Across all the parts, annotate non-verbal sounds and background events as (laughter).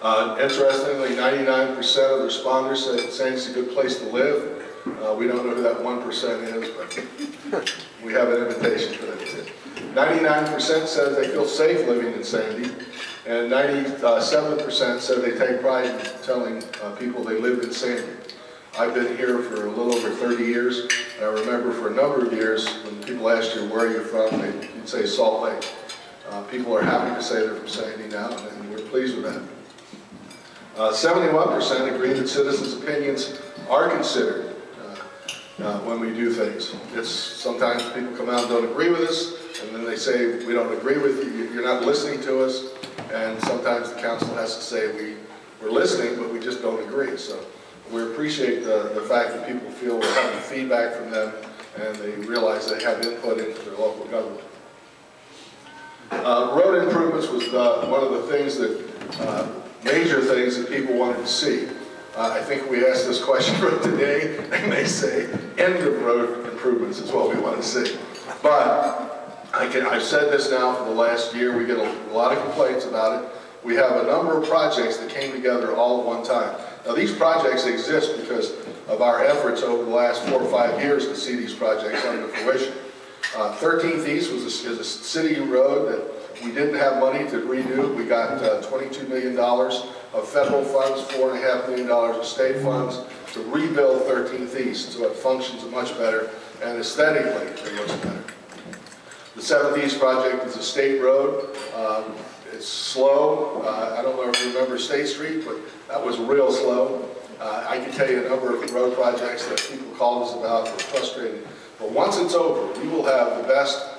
Uh, Interestingly, 99% of the responders said Sandy's a good place to live. Uh, We don't know who that 1% is, but (laughs) we have an invitation for them too. 99% says they feel safe living in Sandy, and 97% said they take pride in telling uh, people they live in Sandy. I've been here for a little over 30 years, and I remember for a number of years, when people asked you where you're from, they- you'd say Salt Lake. Uh, People are happy to say they're from Sandy now, and we're pleased with that. Uh, 71% agree that citizens' opinions are considered uh, uh, when we do things. It's, sometimes people come out and don't agree with us, and then they say, we don't agree with you, you're not listening to us, and sometimes the council has to say, we, we're listening, but we just don't agree. So we appreciate the, the fact that people feel we're having feedback from them, and they realize they have input into their local government. Uh, Road improvements was uh, one of the things that, uh, major things that people wanted to see. Uh, I think we asked this question from today, and they say, end of road improvements is what we want to see. But I can, I've said this now for the last year, we get a lot of complaints about it. We have a number of projects that came together all at one time. Now, these projects exist because of our efforts over the last four or five years to see these projects come to fruition. Uh, 13th East was a, is a city road that we didn't have money to redo. We got uh, $22 million of federal funds, $4.5 million of state funds to rebuild 13th East so it functions much better and aesthetically it looks better. The 7th East project is a state road. Um, It's slow. Uh, I don't know if you remember State Street, but that was real slow. Uh, I can tell you a number of road projects that people called us about were frustrated. But once it's over, we will have the best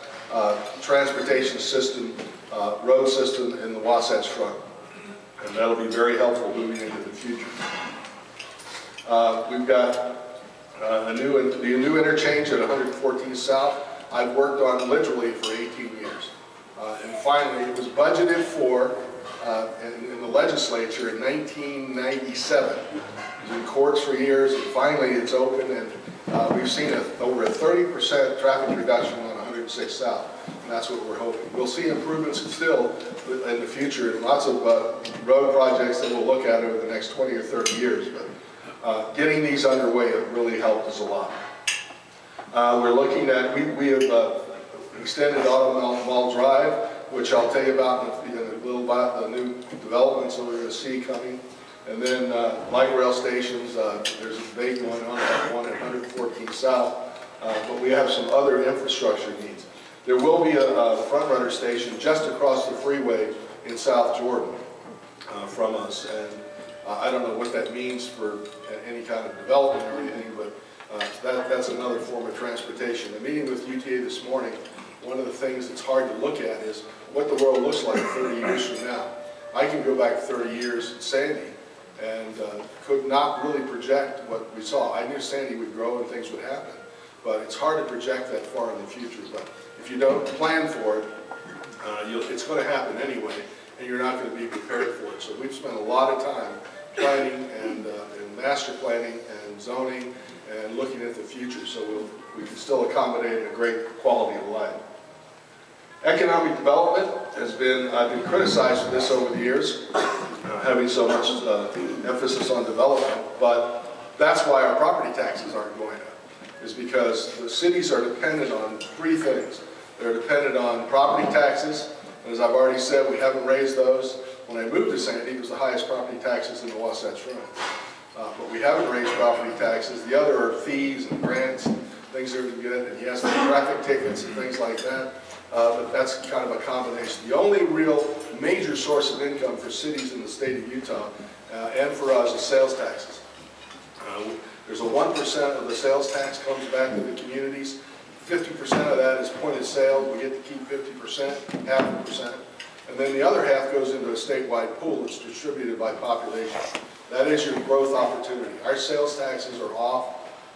transportation system, uh, road system in the Wasatch Front. And that'll be very helpful moving into the future. Uh, We've got uh, a new, the new interchange at 114 South. I've worked on literally for 18 years. Uh, And finally, it was budgeted for uh, in in the legislature in 1997. It was in courts for years, and finally it's open, and uh, we've seen a- over a 30% traffic reduction on 106 South, and that's what we're hoping. We'll see improvements still in the future, and lots of uh, road projects that we'll look at over the next 20 or 30 years, but uh, getting these underway have really helped us a lot. Uh, We're looking at, we we have uh, extended Auto Mall- Drive, which I'll tell you about in a- in a little about, the new developments that we're going to see coming. And then uh, light rail stations, uh, there's a debate going on, one at 114 South, uh, but we have some other infrastructure needs. There will be a a front runner station just across the freeway in South Jordan uh, from us, and uh, I don't know what that means for any kind of development or anything, but uh, that, that's another form of transportation. The meeting with UTA this morning, one of the things that's hard to look at is what the world looks like 30 years from now. I can go back 30 years in Sandy and uh, could not really project what we saw. I knew Sandy would grow and things would happen, but it's hard to project that far in the future. But if you don't plan for it, uh, it's going to happen anyway, and you're not going to be prepared for it. So we've spent a lot of time planning and, uh, and master planning and zoning and looking at the future, so we'll, we can still accommodate a great quality of life. Economic development has been, I've been criticized for this over the years, uh, having so much uh, emphasis on development, but that's why our property taxes aren't going up, is because the cities are dependent on three things. They're dependent on property taxes, and as I've already said, we haven't raised those. When I moved to Sandy, it was the highest property taxes in the Wasatch Front. Uh, But we haven't raised property taxes. The other are fees and grants, and things that are get, and yes, traffic tickets and things like that. Uh, But that's kind of a combination. The only real major source of income for cities in the state of Utah uh, and for us is sales taxes. Uh, There's a one percent of the sales tax comes back to the communities. Fifty percent of that is point of sale, we get to keep fifty percent, half a percent. And then the other half goes into a statewide pool that's distributed by population. That is your growth opportunity. Our sales taxes are off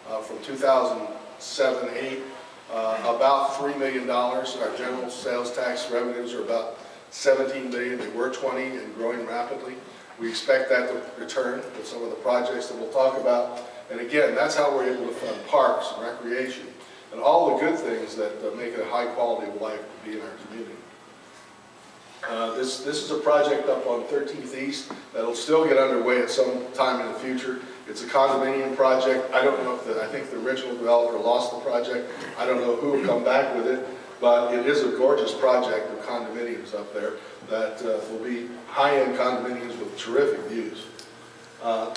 uh, from 2007, 8, uh, about $3 million. Our general sales tax revenues are about 17 million. They were 20 and growing rapidly. We expect that to return with some of the projects that we'll talk about. And again, that's how we're able to fund parks and recreation and all the good things that uh, make it a high quality of life to be in our community. Uh, This, this is a project up on 13th East that'll still get underway at some time in the future. It's a condominium project. I don't know if the, I think the original developer lost the project. I don't know who will come back with it, but it is a gorgeous project of condominiums up there that uh, will be high-end condominiums with terrific views. Uh,